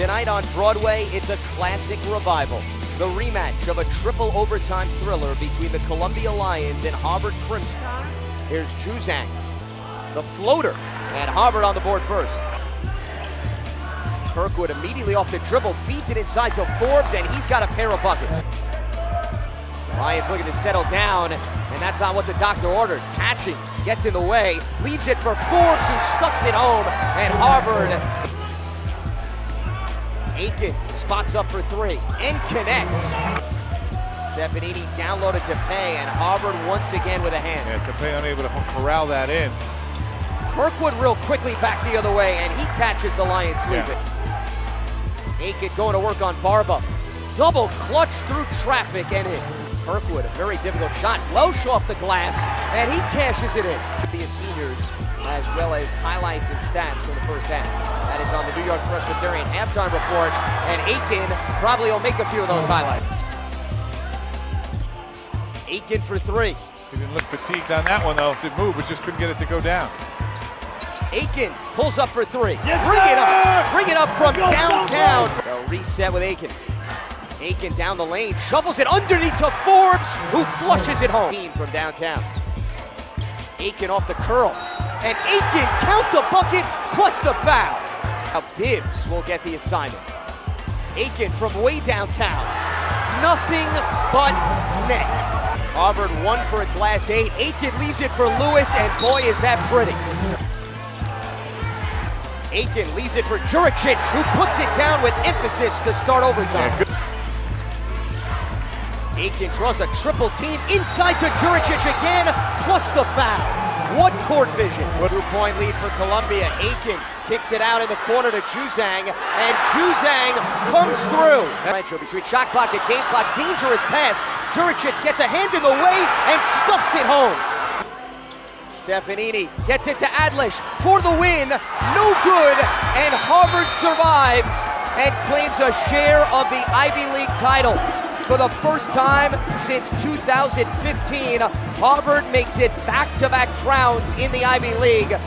Tonight on Broadway, it's a classic revival. The rematch of a triple overtime thriller between the Columbia Lions and Harvard Crimson. Here's Juzang, the floater, and Harvard on the board first. Kirkwood immediately off the dribble, feeds it inside to Forbes, and he's got a pair of buckets. Lions looking to settle down, and that's not what the doctor ordered. Catchings gets in the way, leaves it for Forbes, who stuffs it home, and Harvard. Aiken spots up for three and connects. Stefanini downloaded to Pay, and Harvard once again with a hand. Yeah, Tape unable to corral that in. Kirkwood real quickly back the other way, and he catches the Lions sleeping. Yeah. Aiken going to work on Barba. Double clutch through traffic and in. Kirkwood, a very difficult shot. Loesch off the glass, and he cashes it in. The seniors, as well as highlights and stats from the first half. That is on the New York Presbyterian halftime report, and Aiken probably will make a few of those highlights. Aiken for three. He didn't look fatigued on that one, though. Did move, but just couldn't get it to go down. Aiken pulls up for three. Yes, Bring it up. Bring it up from go, downtown. Go, go. reset with Aiken. Aiken down the lane, shovels it underneath to Forbes, who flushes it home. Team From downtown. Aiken off the curl. And Aiken count the bucket plus the foul. Now Bibbs will get the assignment. Aiken from way downtown. Nothing but net. Auburn won for its last eight. Aiken leaves it for Lewis, and boy, is that pretty. Aiken leaves it for Djuricic, who puts it down with emphasis to start overtime. Aiken draws the triple team inside to Djuricic again, plus the foul. What court vision. Two-point lead for Columbia. Aiken kicks it out in the corner to Juzang, and Juzang comes through. Between shot clock and game clock, dangerous pass. Djuricic gets a hand in the way and stuffs it home. Stefanini gets it to Adlesh for the win. No good, and Harvard survives and claims a share of the Ivy League title. For the first time since 2015, Harvard makes it back-to-back crowns in the Ivy League